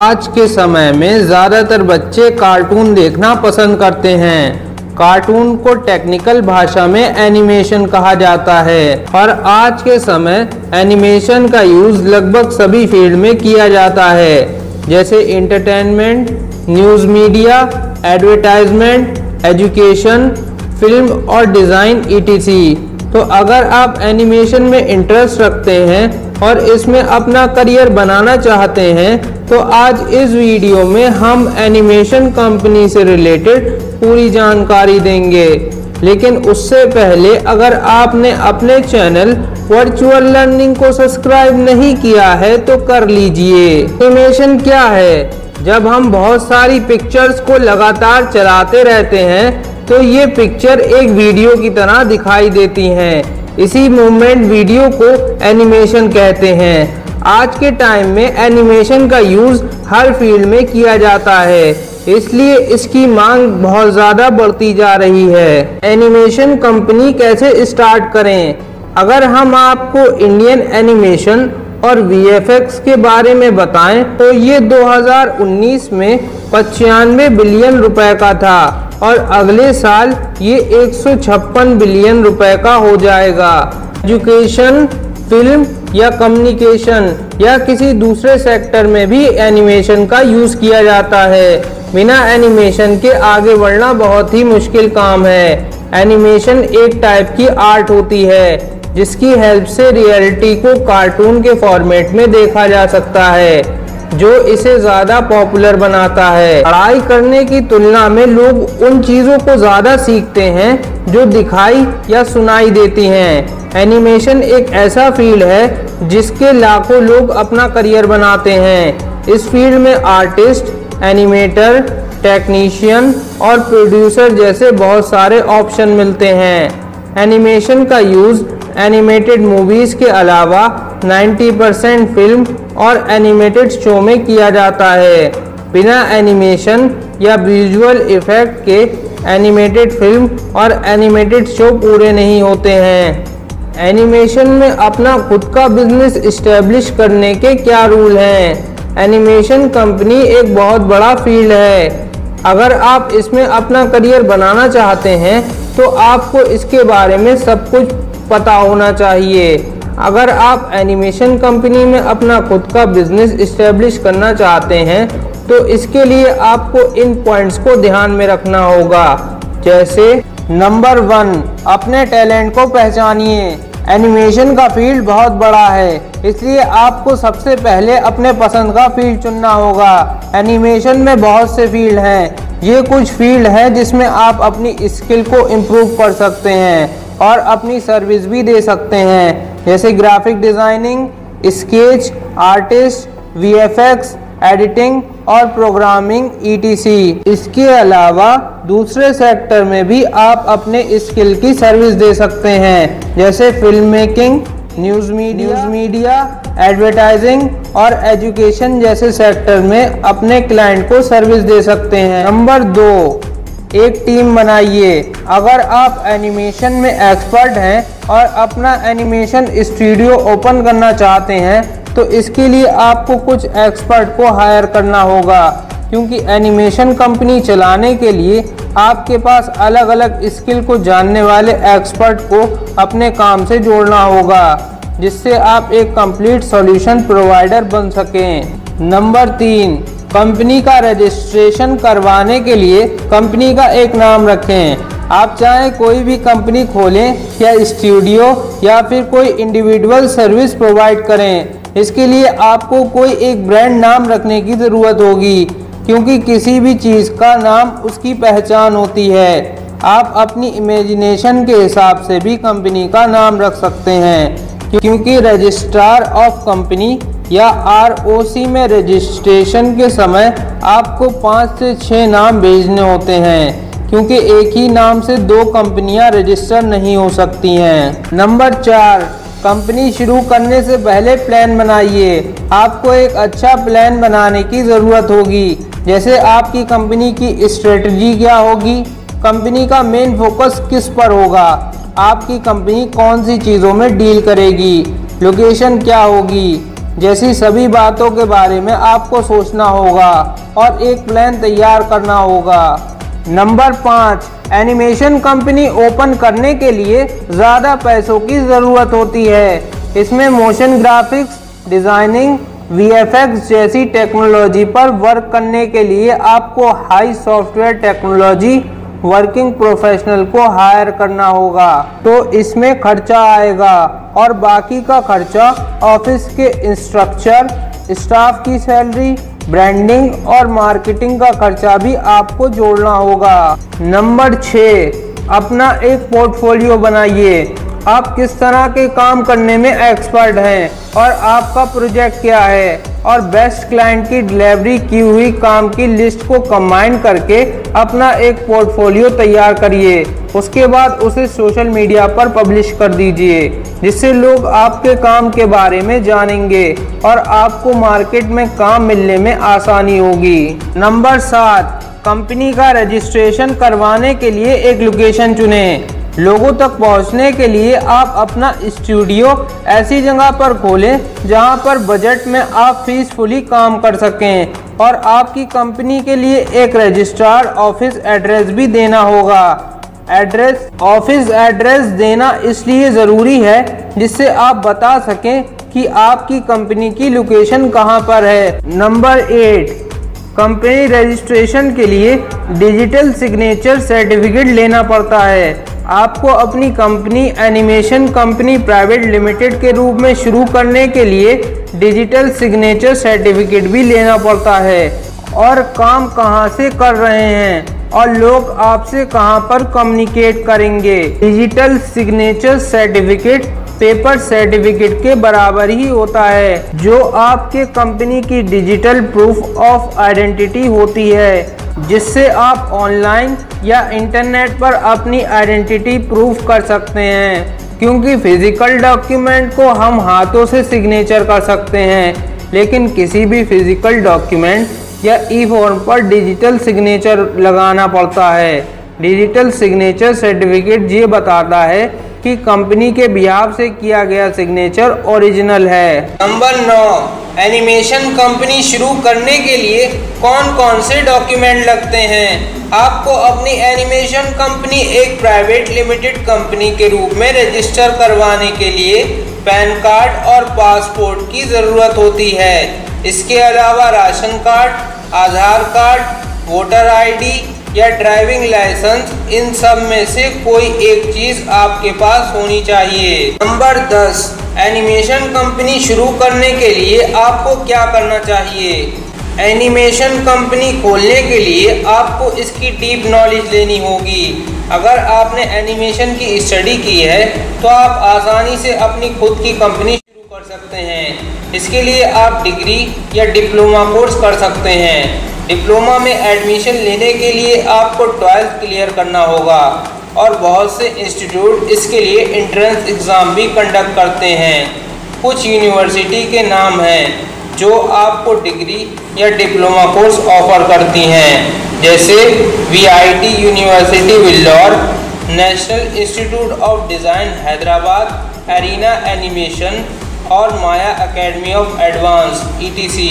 आज के समय में ज़्यादातर बच्चे कार्टून देखना पसंद करते हैं। कार्टून को टेक्निकल भाषा में एनिमेशन कहा जाता है। और आज के समय एनिमेशन का यूज़ लगभग सभी फ़ील्ड में किया जाता है। जैसे entertainment news media, advertisement, education, film और डिज़ाइन ईटीसी तो अगर आप एनिमेशन में इंटरेस्ट रखते हैं और इसमें अपना करियर बनाना चाहते हैं तो आज इस वीडियो में हम एनिमेशन कंपनी से रिलेटेड पूरी जानकारी देंगे। लेकिन उससे पहले अगर आपने अपने चैनल वर्चुअल लर्निंग को सब्सक्राइब नहीं किया है तो कर लीजिए। एनिमेशन क्या है? जब हम बहुत सारी पिक्चर्स को लगातार चलाते रहते हैं तो ये पिक्चर एक वीडियो की तरह दिखाई देती हैं। इसी मूवमेंट वीडियो को एनिमेशन कहते हैं। आज के टाइम में एनिमेशन का यूज़ हर फ़ील्ड में किया जाता है, इसलिए इसकी मांग बहुत ज़्यादा बढ़ती जा रही है। एनिमेशन कंपनी कैसे स्टार्ट करें? अगर हम आपको इंडियन एनिमेशन और वीएफएक्स के बारे में बताएँ तो ये 2019 में पचानवे बिलियन रुपए का था। और अगले साल ये एक सौ छप्पन बिलियन रुपए का हो जाएगा। एजुकेशन, फ़िल्म या कम्युनिकेशन या किसी दूसरे सेक्टर में भी एनिमेशन का यूज़ किया जाता है। बिना एनिमेशन के आगे बढ़ना बहुत ही मुश्किल काम है। एनिमेशन एक टाइप की आर्ट होती है, जिसकी हेल्प से रियलिटी को कार्टून के फॉर्मेट में देखा जा सकता है। जो इसे ज़्यादा पॉपुलर बनाता है। पढ़ाई करने की तुलना में लोग उन चीज़ों को ज़्यादा सीखते हैं जो दिखाई या सुनाई देती हैं। एनिमेशन एक ऐसा फ़ील्ड है जिसके लाखों लोग अपना करियर बनाते हैं। इस फ़ील्ड में आर्टिस्ट एनिमेटर टेक्नीशियन और प्रोड्यूसर जैसे बहुत सारे ऑप्शन मिलते हैं। एनिमेशन का यूज़ एनिमेटेड मूवीज़ के अलावा 90 परसेंट फ़िल्म और एनिमेटेड शो में किया जाता है। बिना एनिमेशन या विजुअल इफ़ेक्ट के एनिमेटेड फ़िल्म और एनिमेटेड शो पूरे नहीं होते हैं। एनिमेशन में अपना खुद का बिज़नेस इस्टेब्लिश करने के क्या रूल हैं? एनिमेशन कंपनी एक बहुत बड़ा फ़ील्ड है। अगर आप इसमें अपना करियर बनाना चाहते हैं तो आपको इसके बारे में सब कुछ पता होना चाहिए। अगर आप एनिमेशन कंपनी में अपना खुद का बिज़नेस इस्टेब्लिश करना चाहते हैं तो इसके लिए आपको इन पॉइंट्स को ध्यान में रखना होगा। जैसे, नंबर वन, अपने टैलेंट को पहचानिए। एनिमेशन का फ़ील्ड बहुत बड़ा है, इसलिए आपको सबसे पहले अपने पसंद का फ़ील्ड चुनना होगा। एनिमेशन में बहुत से फ़ील्ड हैं, ये कुछ फ़ील्ड है जिसमें आप अपनी स्किल को इम्प्रूव कर सकते हैं। और अपनी सर्विस भी दे सकते हैं। जैसे graphic designing sketch artist VFX editing और प्रोग्रामिंग ईटीसी इसके अलावा दूसरे सेक्टर में भी आप अपने स्किल की सर्विस दे सकते हैं। जैसे film making news media media advertising और एजुकेशन जैसे सेक्टर में अपने क्लाइंट को सर्विस दे सकते हैं। नंबर दो एक टीम बनाइए। अगर आप एनिमेशन में एक्सपर्ट हैं और अपना एनिमेशन स्टूडियो ओपन करना चाहते हैं तो इसके लिए आपको कुछ एक्सपर्ट को हायर करना होगा। क्योंकि एनिमेशन कंपनी चलाने के लिए आपके पास अलग अलग स्किल को जानने वाले एक्सपर्ट को अपने काम से जोड़ना होगा, जिससे आप एक कंप्लीट सॉल्यूशन प्रोवाइडर बन सकें। नंबर तीन कंपनी का रजिस्ट्रेशन करवाने के लिए कंपनी का एक नाम रखें। आप चाहे कोई भी कंपनी खोलें या स्टूडियो या फिर कोई इंडिविजुअल सर्विस प्रोवाइड करें। इसके लिए आपको कोई एक ब्रांड नाम रखने की ज़रूरत होगी, क्योंकि किसी भी चीज़ का नाम उसकी पहचान होती है। आप अपनी इमेजिनेशन के हिसाब से भी कंपनी का नाम रख सकते हैं, क्योंकि रजिस्ट्रार ऑफ़ कंपनी या आरओसी में रजिस्ट्रेशन के समय आपको पाँच से छः नाम भेजने होते हैं, क्योंकि एक ही नाम से दो कंपनियाँ रजिस्टर नहीं हो सकती हैं। नंबर चार, कंपनी शुरू करने से पहले प्लान बनाइए। आपको एक अच्छा प्लान बनाने की ज़रूरत होगी, जैसे आपकी कंपनी की स्ट्रेटजी क्या होगी, कंपनी का मेन फोकस किस पर होगा, आपकी कंपनी कौन सी चीज़ों में डील करेगी लोकेशन क्या होगी जैसी सभी बातों के बारे में आपको सोचना होगा और एक प्लान तैयार करना होगा। नंबर पाँच एनिमेशन कंपनी ओपन करने के लिए ज़्यादा पैसों की ज़रूरत होती है। इसमें मोशन ग्राफिक्स डिज़ाइनिंग वीएफएक्स जैसी टेक्नोलॉजी पर वर्क करने के लिए आपको high software technology working professional को हायर करना होगा। तो इसमें खर्चा आएगा और बाकी का खर्चा ऑफ़िस के इंस्ट्रक्चर स्टाफ की सैलरी ब्रांडिंग और मार्केटिंग का खर्चा भी आपको जोड़ना होगा। नंबर छः अपना एक पोर्टफोलियो बनाइए। आप किस तरह के काम करने में एक्सपर्ट हैं और आपका प्रोजेक्ट क्या है? और बेस्ट क्लाइंट की डिलीवरी की हुई काम की लिस्ट को कंबाइन करके अपना एक पोर्टफोलियो तैयार करिए। उसके बाद उसे सोशल मीडिया पर पब्लिश कर दीजिए, जिससे लोग आपके काम के बारे में जानेंगे और आपको मार्केट में काम मिलने में आसानी होगी। नंबर सात कंपनी का रजिस्ट्रेशन करवाने के लिए एक लोकेशन चुने। लोगों तक पहुँचने के लिए आप अपना स्टूडियो ऐसी जगह पर खोलें जहाँ पर बजट में आप फीसफुली काम कर सकें और आपकी कंपनी के लिए एक रजिस्ट्रार ऑफ़िस एड्रेस भी देना होगा। एड्रेस ऑफ़िस एड्रेस देना इसलिए ज़रूरी है जिससे आप बता सकें कि आपकी कंपनी की लोकेशन कहाँ पर है। नंबर एट कंपनी रजिस्ट्रेशन के लिए डिजिटल सिग्नेचर सर्टिफिकेट लेना पड़ता है। आपको अपनी company, animation company, private limited के रूप में शुरू करने के लिए डिजिटल सिग्नेचर सर्टिफिकेट भी लेना पड़ता है। और काम कहाँ से कर रहे हैं और लोग आपसे कहाँ पर कम्युनिकेट करेंगे। Digital signature certificate, paper certificate के बराबर ही होता है, जो आपके कंपनी की डिजिटल प्रूफ ऑफ़ आइडेंटिटी होती है। जिससे आप ऑनलाइन या इंटरनेट पर अपनी आइडेंटिटी प्रूफ कर सकते हैं, क्योंकि फ़िज़िकल डॉक्यूमेंट को हम हाथों से सिग्नेचर कर सकते हैं, लेकिन किसी भी फ़िज़िकल डॉक्यूमेंट या ई फॉर्म पर डिजिटल सिग्नेचर लगाना पड़ता है। डिजिटल सिग्नेचर सर्टिफिकेट ये बताता है कि कंपनी के बिहाव से किया गया सिग्नेचर ओरिजिनल है। नंबर नौ, एनिमेशन कंपनी शुरू करने के लिए कौन कौन से डॉक्यूमेंट लगते हैं? आपको अपनी एनिमेशन कंपनी एक प्राइवेट लिमिटेड कंपनी के रूप में रजिस्टर करवाने के लिए पैन कार्ड और पासपोर्ट की ज़रूरत होती है। इसके अलावा ration card, Aadhaar card, voter ID या ड्राइविंग लाइसेंस इन सब में से कोई एक चीज़ आपके पास होनी चाहिए। नंबर दस एनिमेशन कंपनी शुरू करने के लिए आपको क्या करना चाहिए? एनिमेशन कंपनी खोलने के लिए आपको इसकी डीप नॉलेज लेनी होगी। अगर आपने एनिमेशन की स्टडी की है तो आप आसानी से अपनी खुद की कंपनी शुरू कर सकते हैं। इसके लिए आप डिग्री या डिप्लोमा कोर्स कर सकते हैं। डिप्लोमा में एडमिशन लेने के लिए आपको ट्वेल्थ क्लियर करना होगा और बहुत से इंस्टीट्यूट इसके लिए इंट्रेंस एग्ज़ाम भी कंडक्ट करते हैं। कुछ यूनिवर्सिटी के नाम हैं जो आपको डिग्री या डिप्लोमा कोर्स ऑफ़र करती हैं। जैसे VIT university Vellore, national institute of design Hyderabad, Arena animation और Maya academy of advance ETC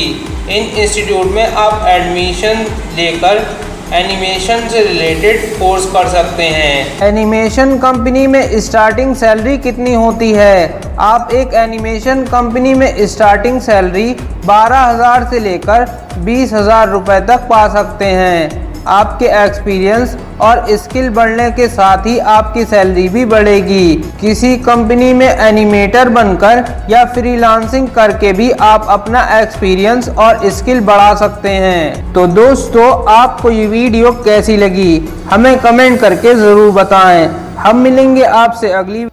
in institute में आप एडमिशन लेकर एनिमेशन से रिलेटेड कोर्स कर सकते हैं। एनिमेशन कंपनी में स्टार्टिंग सैलरी कितनी होती है? आप एक एनिमेशन कंपनी में स्टार्टिंग सैलरी बारह हज़ार से लेकर बीस हज़ार रुपये तक पा सकते हैं। आपके एक्सपीरियंस और स्किल बढ़ने के साथ ही आपकी सैलरी भी बढ़ेगी। किसी कंपनी में एनिमेटर बनकर या फ्रीलांसिंग करके भी आप अपना एक्सपीरियंस और स्किल बढ़ा सकते हैं। तो दोस्तों, आपको ये वीडियो कैसी लगी? हमें कमेंट करके ज़रूर बताएँ। हम मिलेंगे आपसे अगली